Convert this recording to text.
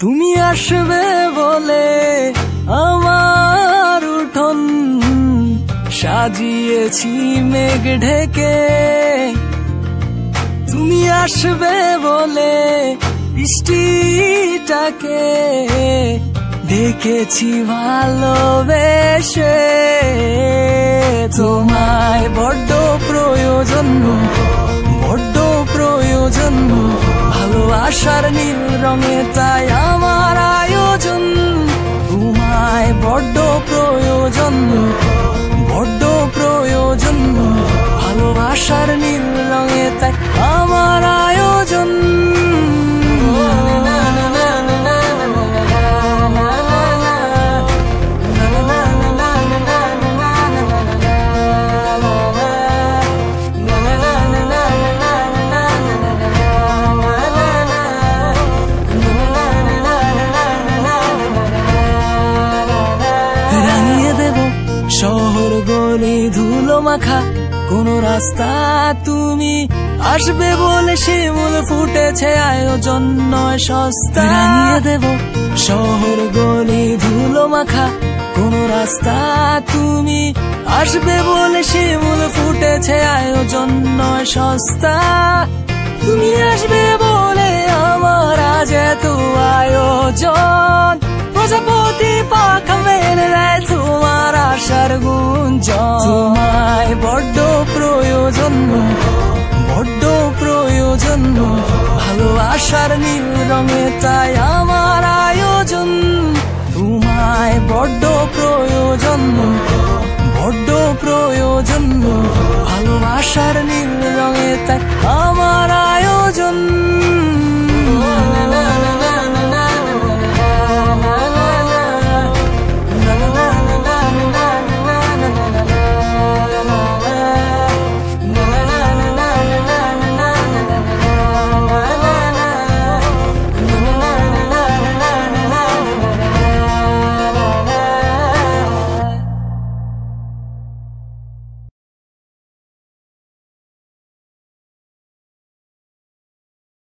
তুমি আসবে বলে আমার উঠোন। সাজিয়েছি মেঘ ঢেকে। তুমি আসবে বলে বৃষ্টিটাকে দেখেছি ভালোবেসে। তোমায় বড্ড প্রয়োজন ভালোবাসার নীল রঙে তাই আমার আয়োজন। তোমায় বড্ড প্রয়োজন বড্ড প্রয়োজন। ভালোবাসার নীল শহর গলি ধুলো মাখা কোন রাস্তা তুমি আসবে বলে শিমুল ফুটেছে আয়োজন নয় সস্তা। দেব। শহর গলি ধুলো মাখা কোন রাস্তা তুমি আসবে বলে শিমুল ফুটেছে আয়োজন নয় সস্তা। তুমি আসবে প্রয়োজন বড্ড প্রয়োজন, ভালোবাসার নীল রঙে তাই আমার আয়োজন। তোমায় বড্ড প্রয়োজন বড্ড প্রয়োজন, ভালোবাসার নীল রঙে তাই আমার